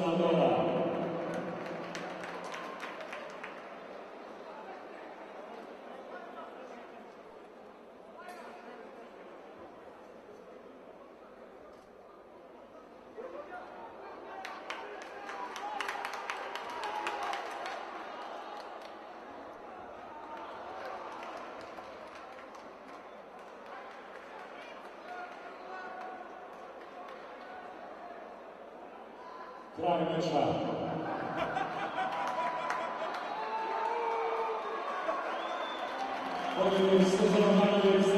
Vamos lá. Drage Menschen, Heute ist unser Handel